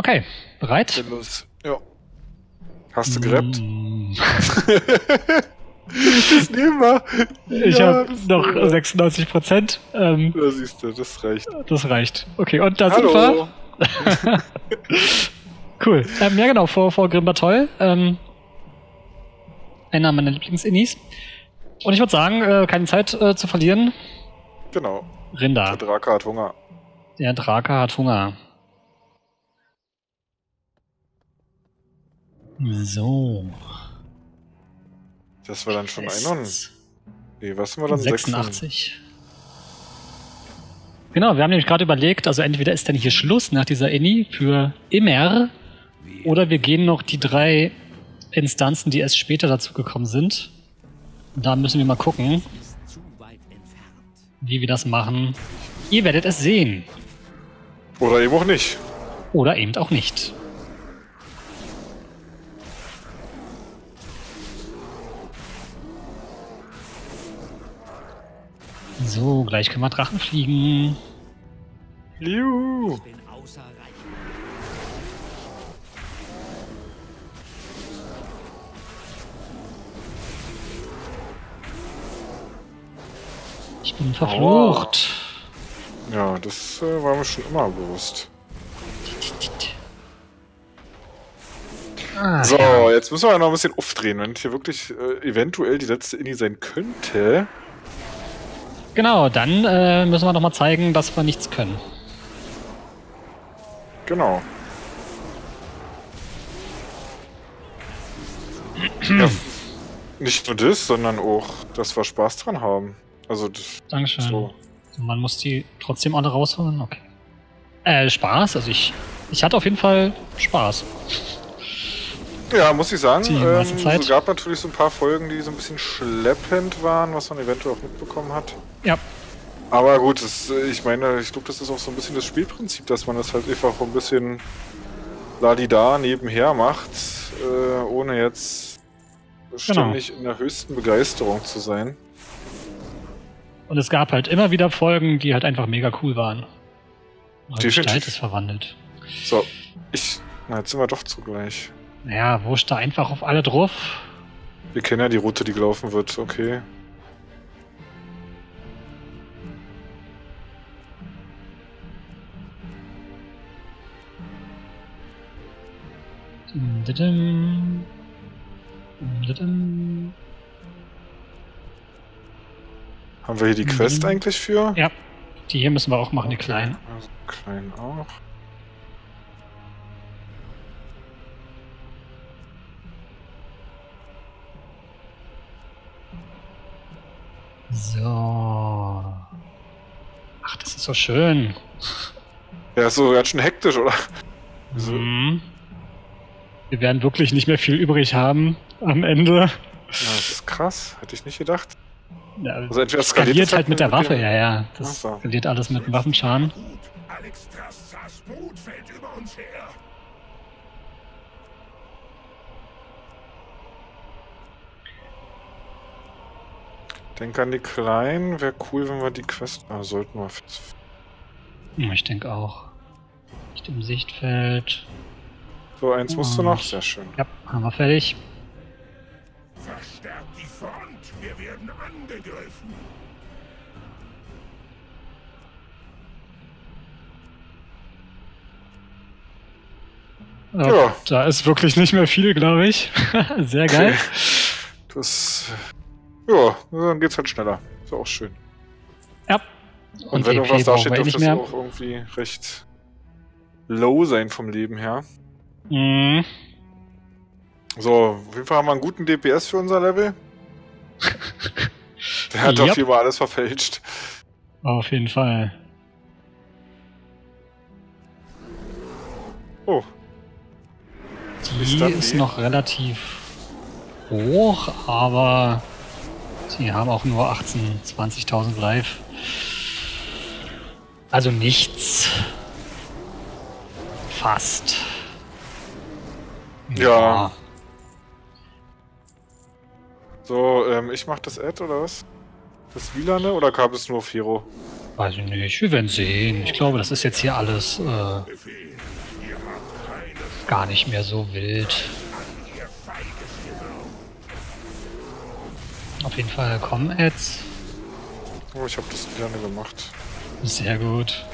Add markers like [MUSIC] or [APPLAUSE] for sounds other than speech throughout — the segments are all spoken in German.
Okay, bereit? Dann los. Ja. Hast du gerappt? Mm, Das [LAUGHS] nehmen wir. Ich Ja, habe noch nehmen wir. 96 Prozent. Ähm, Da siehst du, das reicht. das reicht. Okay, und da sind wir. [LAUGHS] Cool. Ähm, ja, genau, vor, vor Grimba Toll. Ähm, einer meiner Lieblings-Innis. Und ich würde sagen, äh, keine Zeit äh, zu verlieren. Genau. Rinder. Der Drake hat Hunger. Der Drake hat Hunger. So. Das war dann schon Fest. 81. Nee, was wir dann? 86. Genau, wir haben nämlich gerade überlegt, also entweder ist dann hier Schluss nach dieser Inni für immer, oder wir gehen noch die drei Instanzen, die erst später dazugekommen sind. Da müssen wir mal gucken, wie wir das machen. Ihr werdet es sehen. Oder eben auch nicht. Oder eben auch nicht. So, gleich können wir Drachen fliegen. Juhu. Ich bin verflucht. Ja, das äh, war mir schon immer bewusst. Ah, So, ja. jetzt müssen wir noch ein bisschen aufdrehen, wenn es hier wirklich äh, eventuell die letzte Inni sein könnte. Genau, dann äh, müssen wir noch mal zeigen, dass wir nichts können. Genau. [CLEARS THROAT] ja, nicht nur das, sondern auch, dass wir Spaß dran haben. Also, das, Dankeschön. so. Man muss die trotzdem alle rausholen. Okay. Äh, Spaß. Also ich, ich hatte auf jeden Fall Spaß. Ja, muss ich sagen. Ähm, es gab natürlich so ein paar Folgen, die so ein bisschen schleppend waren, was man eventuell auch mitbekommen hat. Ja. Aber gut, das, äh, ich meine, ich glaube, das ist auch so ein bisschen das Spielprinzip, dass man das halt einfach so ein bisschen ladida nebenher macht, äh, ohne jetzt ständig in der höchsten Begeisterung zu sein. Und es gab halt immer wieder Folgen, die halt einfach mega cool waren. Die. Gestalt ist verwandelt. So, ich. Na, jetzt sind wir doch zugleich. Naja, wurscht da einfach auf alle drauf. Wir kennen ja die Route, die gelaufen wird, okay. Didum. Didum. Haben wir hier die Quest eigentlich für? Ja, die hier müssen wir auch machen, die kleinen. Also, klein auch. So. Ach, das ist so schön. Ja, ist so ganz schön hektisch, oder? So. Mhm. Wir werden wirklich nicht mehr viel übrig haben am Ende. Ja, das ist krass. Hätte ich nicht gedacht. Ja, Also entweder das skaliert es halt mit der Waffe, ja, ja. Das skaliert alles mit dem Waffenschaden. Alex Trassas Blut fällt über uns her. Denk an die Kleinen. Wäre cool, wenn wir die Quest. Ah, sollten wir. Hm, Ich denke auch. Nicht im Sichtfeld. So, eins musst du Und- noch. Sehr schön. Ja, haben wir fertig. Verstärkt die Front. Wir werden angegriffen. Ja, Ja. Da ist wirklich nicht mehr viel, glaube ich. [LAUGHS] Sehr geil. Das. Ja, dann geht's halt schneller. Ist auch schön. Ja. Und, wenn EP irgendwas da steht, eh dürfte es auch irgendwie recht low sein vom Leben her. Mhm. So, auf jeden Fall haben wir einen guten DPS für unser Level. [LAUGHS] Der hat Yep. auf jeden Fall alles verfälscht. Auf jeden Fall. Oh, Die ist die? noch relativ hoch, aber sie haben auch nur 18.000, 20.000 live. Also nichts. Fast. Ja. so, ähm, ich mach das Ad oder was? Das Wilane oder gab es nur auf Hero? Weiß ich nicht. Wir werden sehen. Ich glaube, das ist jetzt hier alles. Äh, gar nicht mehr so wild. Auf jeden Fall komm Ads. Oh, ich habe das gerne gemacht. Sehr gut.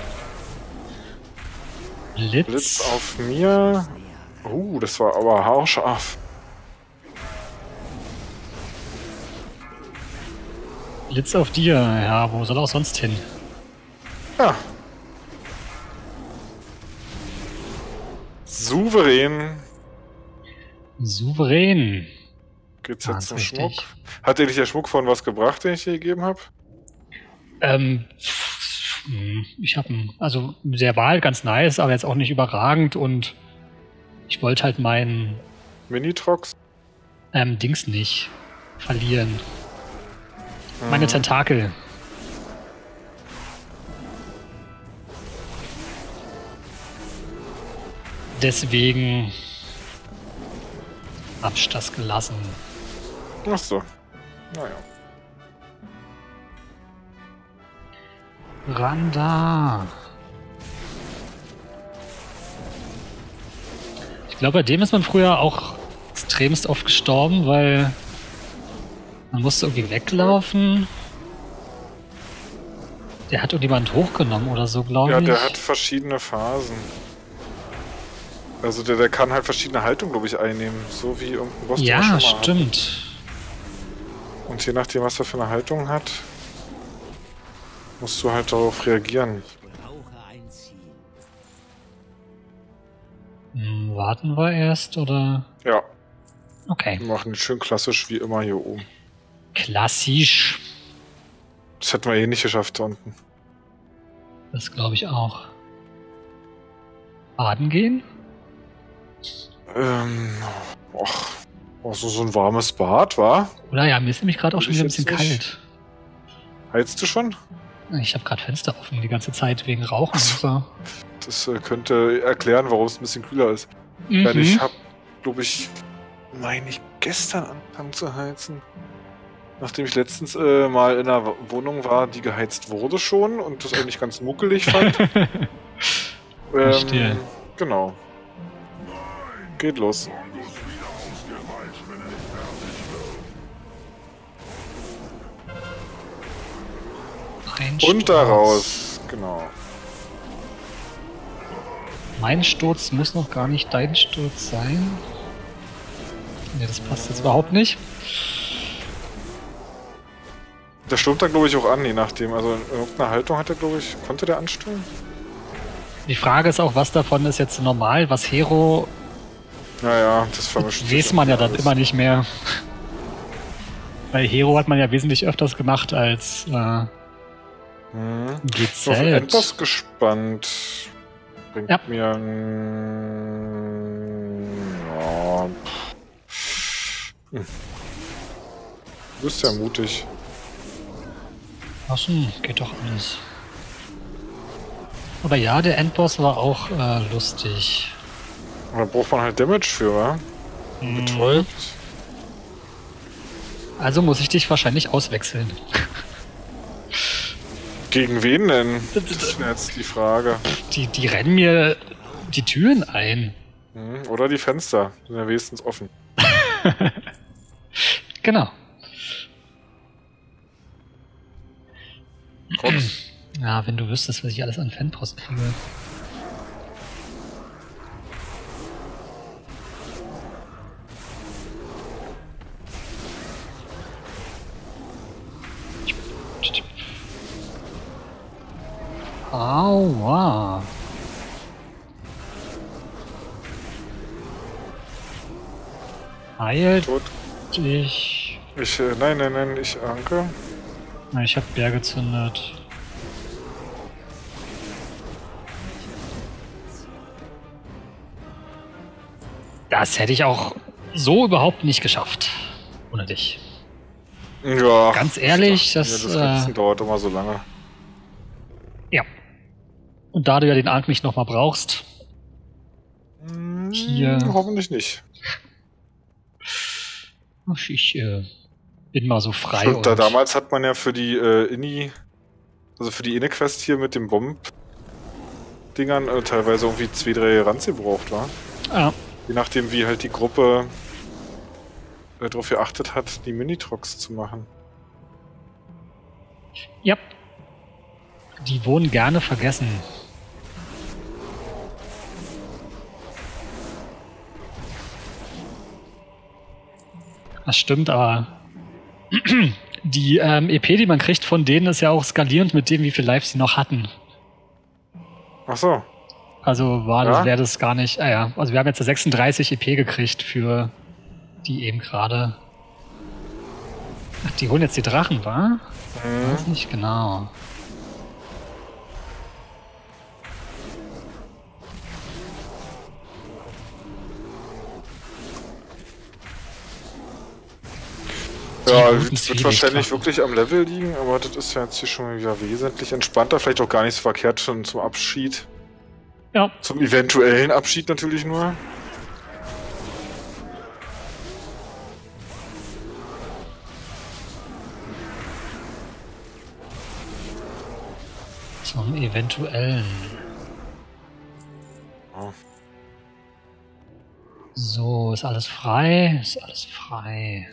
Blitz. Blitz auf mir. Uh, das war aber haarscharf. Blitz auf dir. Ja, wo soll er auch sonst hin? Ja. Souverän. Souverän. Geht's jetzt zum richtig. Schmuck? Hat dir nicht der Schmuck von was gebracht, den ich dir gegeben habe? Ähm, hm, ich habe also der war halt ganz nice, aber jetzt auch nicht überragend und ich wollte halt meinen Minitrox? ähm, Dings nicht verlieren. Meine Mhm. Tentakel. Deswegen hab ich das gelassen. Ach so. Naja. Randa. Ich glaube, bei dem ist man früher auch extremst oft gestorben, weil man musste irgendwie weglaufen. Der hat irgendjemand hochgenommen oder so, glaube Ja, ich. der hat verschiedene Phasen. Also der, der kann halt verschiedene Haltungen, glaube ich, einnehmen. So wie irgendein Boss, ja, stimmt. Und je nachdem, was er für eine Haltung hat, musst du halt darauf reagieren. Hm, warten wir erst oder? Ja, Okay. wir machen schön klassisch wie immer hier oben. Klassisch. Das hätten wir eh nicht geschafft da unten. Das glaube ich auch. Baden gehen? Ähm, och, oh, so, so ein warmes Bad, war? Oder ja, mir ist nämlich gerade auch schon wieder ein bisschen kalt. Heizt du schon? Ich habe gerade Fenster offen die ganze Zeit wegen Rauchen und so. Das äh, könnte erklären, warum es ein bisschen kühler ist. Weil Mhm. ich habe, glaube ich, meine ich, gestern angefangen zu heizen. Nachdem ich letztens äh, mal in einer Wohnung war, die geheizt wurde schon und das eigentlich ganz muckelig fand. [LAUGHS] ähm, Verstehe. genau. Geht los. Ein Und daraus. Genau. Mein Sturz muss noch gar nicht dein Sturz sein. Ne, das passt jetzt überhaupt nicht. Der stürmt dann, glaube ich, auch an, je nachdem. Also in irgendeiner Haltung hat er, glaube ich, konnte der anstellen? Die Frage ist auch, was davon ist jetzt normal, was Hero, Naja, das vermischt weiß man ja dann alles. immer nicht mehr. Bei Hero hat man ja wesentlich öfters gemacht als äh, Hm. GZ. Ich bin Endboss gespannt. Bringt Ja. mir ein... Ja. Hm. Du bist ja mutig. Ach so, geht doch alles. Aber ja, der Endboss war auch äh, lustig. Da braucht man halt Damage für, wa? Mhm. Betäubt. Also muss ich dich wahrscheinlich auswechseln. Gegen wen denn? Das wäre jetzt die Frage. Die, die rennen mir die Türen ein. Hm. Oder die Fenster. Sind ja wenigstens offen. [LAUGHS] Genau. Trotz. [CLEARS THROAT] Ja, wenn du wüsstest, was ich alles an Fanpost kriege. Heilt Tot. dich. Ich, äh, nein, nein, nein, ich anke. Na, ich hab Berge gezündet. Das hätte ich auch so überhaupt nicht geschafft. Ohne dich. Ja. Ganz ehrlich, ja, das, das äh, dauert immer so lange. Ja. Und da du ja den Arc nicht nochmal brauchst, Hm, Hier. Hoffentlich nicht. Ich äh, bin mal so frei. Stimmt, da und- damals hat man ja für die äh, Inni, also für die Inne-Quest hier mit dem Bomb, Dingern äh, teilweise irgendwie zwei, drei Ranz gebraucht war. Ja. Je nachdem, wie halt die Gruppe äh, darauf geachtet hat, die Minitrox zu machen. Ja. Die wurden gerne vergessen. Das stimmt, aber [CLEARS THROAT] die ähm, EP, die man kriegt von denen, ist ja auch skalierend mit dem, wie viel Lives sie noch hatten. Ach so. Also war das, Ja? wäre das gar nicht. Ah ja, also wir haben jetzt 36 EP gekriegt für die eben gerade. Ach, die holen jetzt die Drachen, wa? Mhm. Weiß nicht genau. Ja, wird wahrscheinlich wirklich am Level liegen, aber das ist ja jetzt hier schon wieder wesentlich entspannter. Vielleicht auch gar nicht so verkehrt schon zum Abschied. Ja, Zum eventuellen Abschied natürlich nur. zum eventuellen. Ja. So, ist alles frei? Ist alles frei.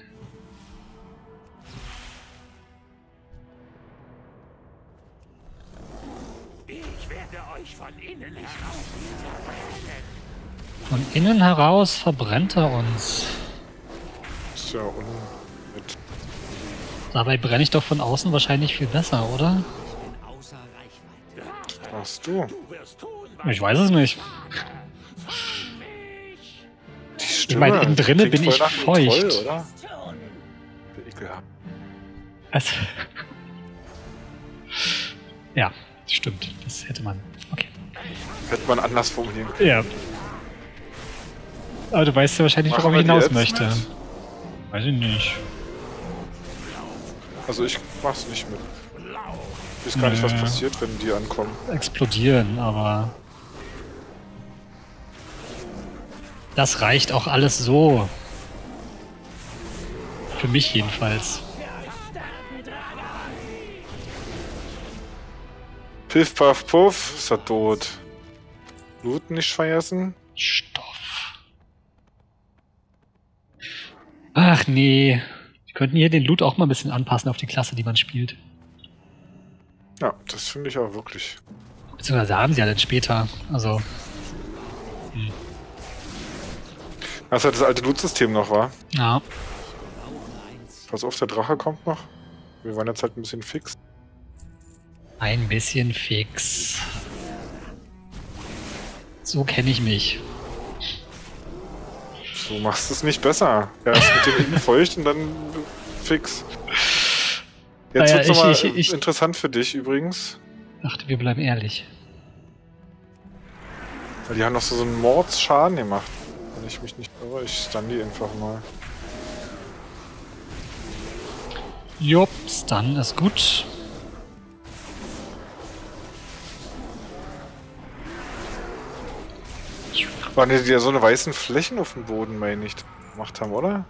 Ich werde euch von innen heraus verbrennen. Von innen heraus verbrennt er uns. Ist ja un mit Dabei brenne ich doch von außen wahrscheinlich viel besser, oder? Außer Reichweite. hast du. Ich weiß es nicht. Stimme meine, innen drinne bin ich feucht. Troll, oder? Also, [LAUGHS] ja, stimmt. Das hätte man. Okay. Hätte man anders formulieren können. Ja. Aber du weißt ja wahrscheinlich, Machen worauf ich hinaus möchte. mit? Weiß ich nicht. Also ich mach's nicht mit. Ich weiß gar nicht, was passiert, wenn die ankommen. Explodieren, aber. Das reicht auch alles so. Für mich jedenfalls. Piff, paff, puff, ist er tot. Loot nicht vergessen. Stoff. Ach nee. Wir könnten hier den Loot auch mal ein bisschen anpassen auf die Klasse, die man spielt. Ja, das finde ich auch wirklich. Beziehungsweise haben sie ja dann später. Also, Das ist halt das alte Loot-System noch, war. ja. Pass auf, der Drache kommt noch. Wir waren jetzt halt ein bisschen fix. Ein bisschen fix. So kenne ich mich. Du machst es nicht besser. Ja, erst mit dem feucht und dann fix. Jetzt Naja, wird's nochmal ich- ich- interessant für dich übrigens. Dachte, wir bleiben ehrlich. Weil die haben noch so, so einen Mordsschaden gemacht. Wenn ich mich nicht irre, ich stun die einfach mal. Jups, dann ist gut. Waren die, die ja so eine weißen Flächen auf dem Boden, meine ich, gemacht haben, oder?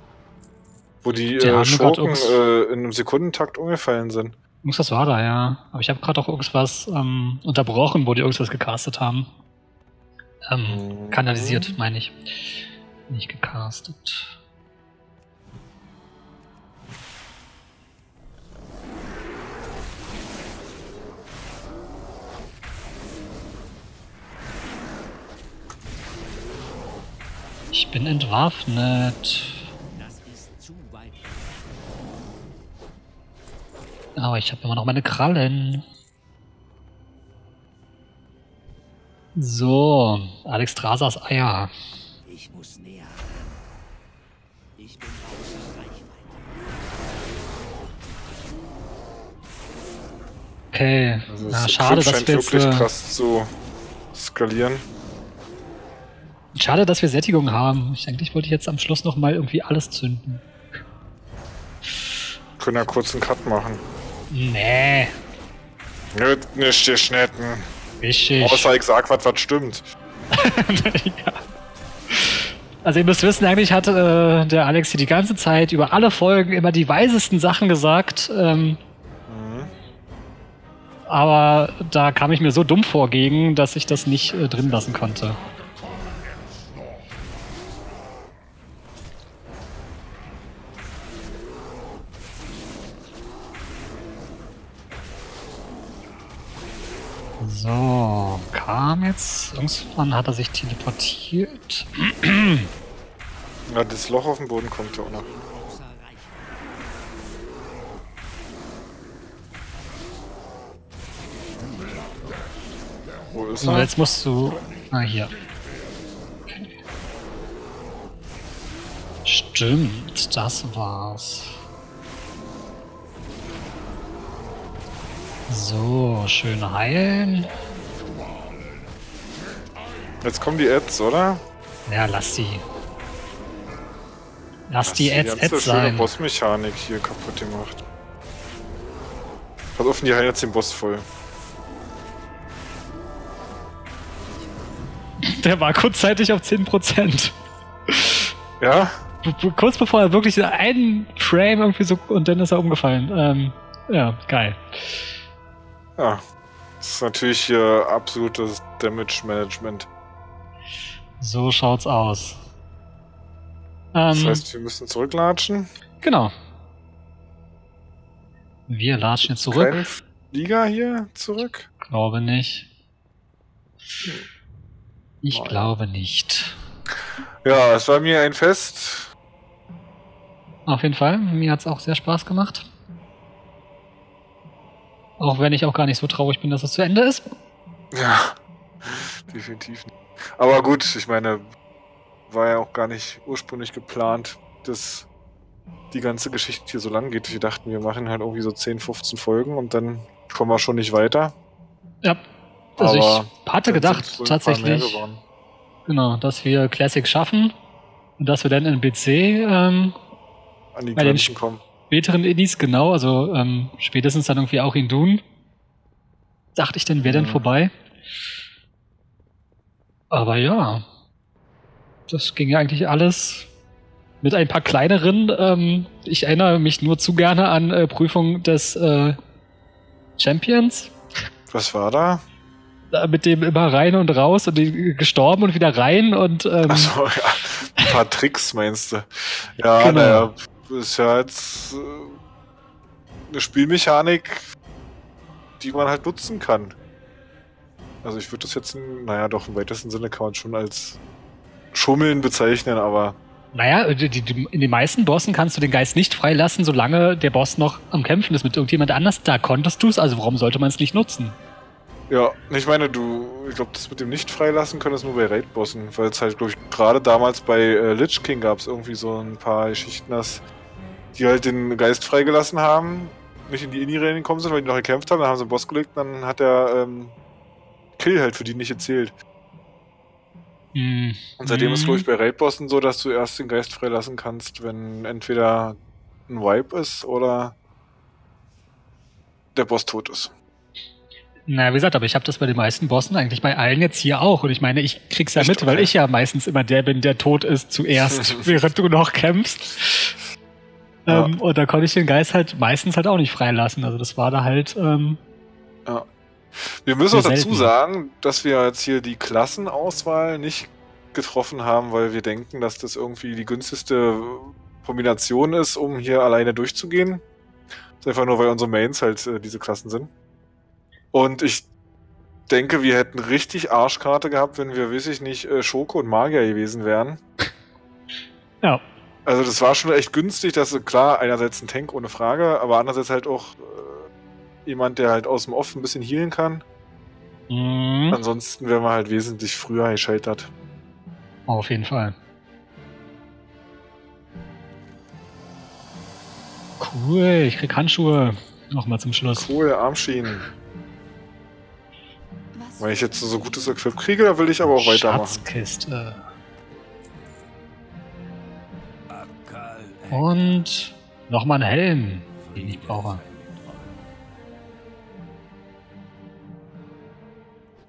Wo die, Die äh, Schurken äh, in einem Sekundentakt umgefallen sind. Irgendwas war da, ja. Aber ich habe gerade auch irgendwas ähm, unterbrochen, wo die irgendwas gecastet haben. Ähm, Mhm. kanalisiert, meine ich. Nicht gecastet. Ich bin entwaffnet. Das ist zu weit. Aber ich habe immer noch meine Krallen. So, Alex Strasers Eier. Ich muss näher. Ich bin außer Reichweite. Okay, Also na, das schade, dass wir jetzt, wirklich äh, krass zu skalieren. Schade, dass wir Sättigung haben. Ich eigentlich wollte ich jetzt am Schluss noch mal irgendwie alles zünden. Können ja kurz einen Cut machen. Nee, Nöt nicht geschnitten. richtig. Außer ich sag was, was stimmt. ja. [LAUGHS] Also ihr müsst wissen, eigentlich hat äh, der Alex hier die ganze Zeit über alle Folgen immer die weisesten Sachen gesagt. Ähm, Mhm. aber da kam ich mir so dumm vor gegen, dass ich das nicht äh, drin lassen konnte. So, kam jetzt. Irgendwann hat er sich teleportiert. Ja, das Loch auf dem Boden kommt ja auch noch. Wo ist So, er? jetzt musst du. Ah, hier. Stimmt, das war's. So, schön heilen. Jetzt kommen die Ads, oder? Ja, lass die. Lass Hast die die Ads Ads schöne sein. Bossmechanik hier kaputt gemacht. Pass auf, die heilen jetzt den Boss voll. Der war kurzzeitig auf 10%. Ja? Kurz bevor er wirklich einen Frame irgendwie so und dann ist er umgefallen. Ähm, ja, geil. Ja. Das ist natürlich hier absolutes Damage Management. So schaut's aus. Das Ähm, heißt, wir müssen zurücklatschen. genau. Wir latschen jetzt zurück. Kein Flieger hier zurück. Glaube nicht. Ich Nein. glaube nicht. Ja, es war mir ein Fest. Auf jeden Fall. Mir hat's auch sehr Spaß gemacht. Auch wenn ich auch gar nicht so traurig bin, dass es zu Ende ist. Ja, definitiv nicht. Aber gut, ich meine, war ja auch gar nicht ursprünglich geplant, dass die ganze Geschichte hier so lang geht. Wir dachten, wir machen halt irgendwie so 10, 15 Folgen und dann kommen wir schon nicht weiter. Ja. Also Aber ich hatte gedacht, tatsächlich, genau, dass wir Classic schaffen und dass wir dann in BC ähm, An die Grenzen kommen. Späteren Indies, genau, also ähm, spätestens dann irgendwie auch in Dune. Dachte ich, dann wäre dann Mhm. vorbei. Aber ja, das ging ja eigentlich alles mit ein paar kleineren. Ähm, ich erinnere mich nur zu gerne an äh, Prüfung des äh, Champions. Was war da? Mit dem immer rein und raus und gestorben und wieder rein und ähm, Achso, ja. Ein paar Tricks meinst du. Ja, Genau. naja, ist ja jetzt äh, eine Spielmechanik, die man halt nutzen kann. Also ich würde das jetzt, in, naja, doch im weitesten Sinne kann man schon als Schummeln bezeichnen, aber Naja, die, die, die- in den meisten Bossen kannst du den Geist nicht freilassen, solange der Boss noch am Kämpfen ist mit irgendjemand anders. Da konntest du es, also warum sollte man es nicht nutzen? ja, ich meine, du, ich glaube, das mit dem nicht freilassen können ist nur bei Raid-Bossen, weil es halt, glaube ich, gerade damals bei äh, Lich King gab es irgendwie so ein paar Geschichten, dass die halt den Geist freigelassen haben, nicht in die Inni-Rennen gekommen sind, weil die noch gekämpft haben, dann haben sie einen Boss gelegt, dann hat der ähm, Kill halt für die nicht erzählt. Hm. Und seitdem ist, glaube ich, bei Raid-Bossen so, dass du erst den Geist freilassen kannst, wenn entweder ein Wipe ist oder der Boss tot ist. Na, wie gesagt, aber ich habe das bei den meisten Bossen, eigentlich bei allen jetzt hier auch. Und ich meine, ich krieg's ja Echt? mit, weil ich ja meistens immer der bin, der tot ist zuerst, [LAUGHS] während du noch kämpfst. Ja. Ähm, und da konnte ich den Geist halt meistens halt auch nicht freilassen. Also das war da halt, ähm, Wir müssen auch dazu sagen, dass wir jetzt hier die Klassenauswahl nicht getroffen haben, weil wir denken, dass das irgendwie die günstigste Kombination ist, um hier alleine durchzugehen. Das ist einfach nur, weil unsere Mains halt äh, diese Klassen sind. Und ich denke, wir hätten richtig Arschkarte gehabt, wenn wir, weiß ich nicht, äh, Schoko und Magier gewesen wären. ja. Also das war schon echt günstig, dass klar, einerseits ein Tank ohne Frage, aber andererseits halt auch äh, jemand, der halt aus dem Off ein bisschen healen kann. Mhm. Ansonsten wären wir halt wesentlich früher gescheitert. Auf jeden Fall. Cool, ich krieg Handschuhe. Nochmal zum Schluss. Cool, Armschienen. Was? Wenn ich jetzt so gutes Equip kriege, dann will ich aber auch weitermachen. Schatzkiste. Und nochmal ein Helm, den ich brauche.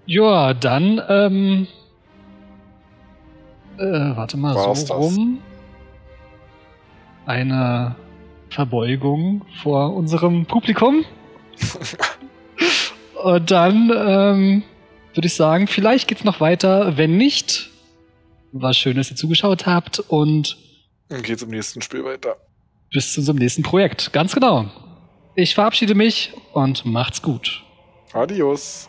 Ja, dann, ähm. Äh, warte mal, War's so das? rum. Eine Verbeugung vor unserem Publikum. [LAUGHS] Und dann ähm, würde ich sagen, vielleicht geht's noch weiter. Wenn nicht, war schön, dass ihr zugeschaut habt und Dann geht's im nächsten Spiel weiter. bis zu unserem nächsten Projekt. Ganz genau. Ich verabschiede mich und macht's gut. Adios.